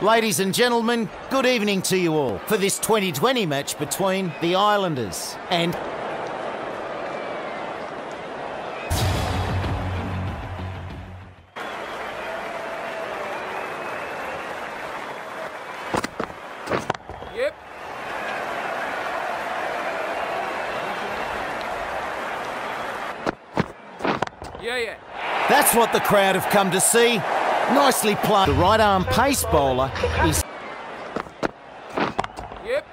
Ladies and gentlemen, good evening to you all for this 2020 match between the Islanders and Yep. Yeah, yeah. That's what the crowd have come to see. Nicely played. The right arm pace bowler is Yep.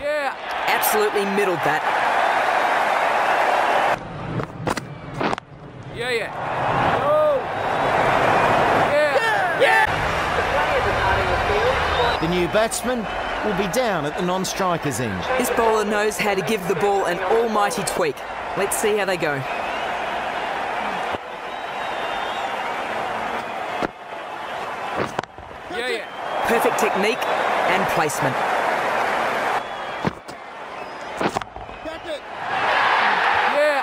Yeah. Absolutely middled that. Yeah, yeah. Oh. Yeah. Yeah. the new batsman will be down at the non-striker's end. This bowler knows how to give the ball an almighty tweak. Let's see how they go. Yeah, yeah. Perfect technique and placement. Yeah.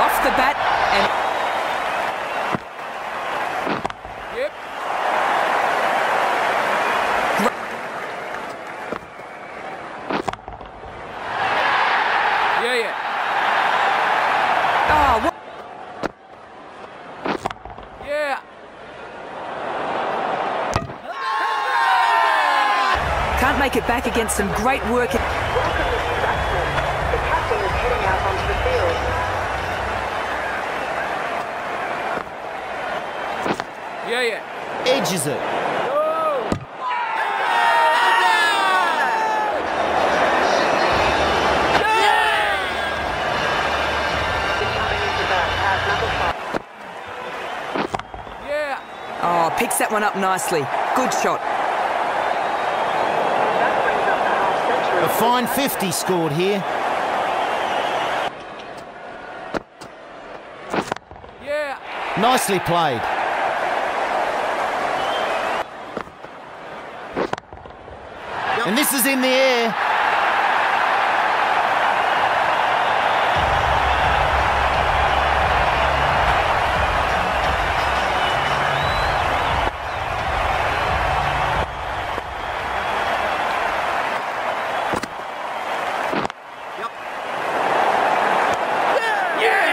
Off the bat and Yep. Yeah, yeah. oh, what? Yeah. Can't it back against some great work. Welcome, Mr. Batsman. The captain is heading out onto the field. Yeah, yeah. Edges it. Oh. Incoming into bat at number five. Yeah. Oh, picks that one up nicely. Good shot. That brings up the half century. A fine 50 scored here. Yeah. Nicely played. And this is in the air.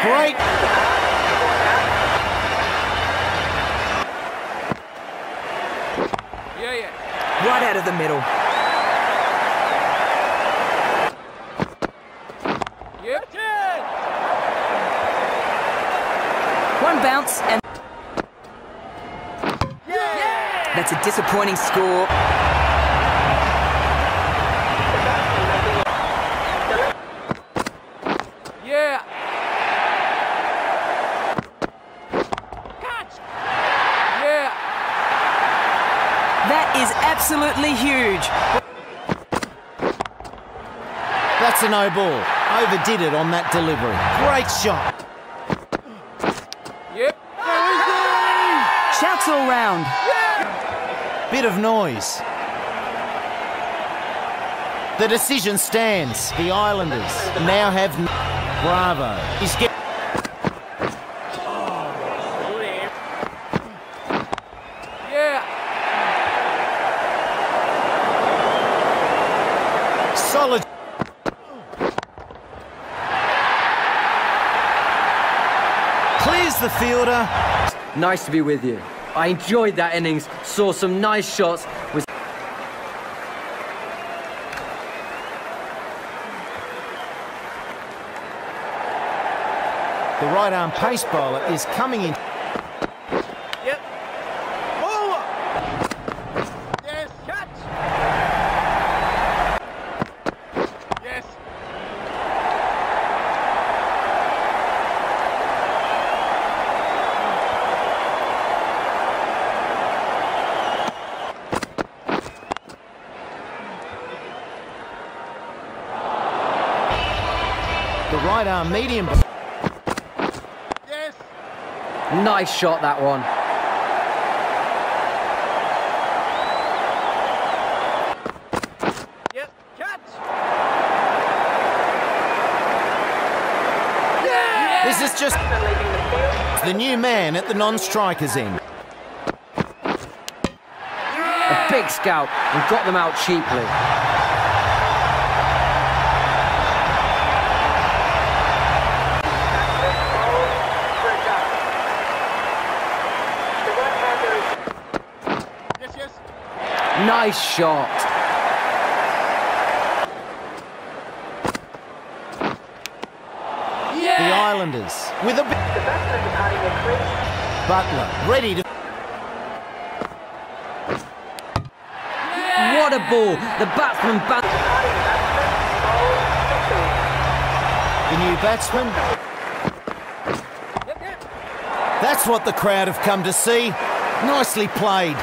Great. Yeah, yeah. Right out of the middle. Yep. One bounce and that's a disappointing score. Yeah. Catch. Yeah. That is absolutely huge. That's a no ball. Overdid it on that delivery. Great shot. Yep. Shouts all round. Bit of noise. The decision stands. The Islanders now have Bravo. He's get Yeah. solid. Clears the fielder. Nice to be with you. I enjoyed that innings, saw some nice shots. Was The right arm pace bowler is coming in. Yep. Over. Yes. Catch. Yes. The right arm medium. Yes. nice shot that one. Yep. Catch. This is just the new man at the non-striker's end. A big scout and got them out cheaply. Batsman bowls for a duck. The right-hander is Yes, yes. Nice shot. The Islanders with a bit. the batsman departing the crease. Butler ready to. What a ball. The batsman ban- Departing batsman bowls for two. The new batsman. That's what the crowd have come to see. Nicely played.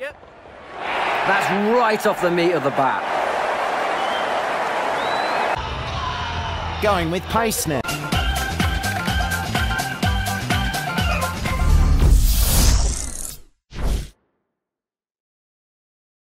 Yep. That's right off the meat of the bat. Going with pace now.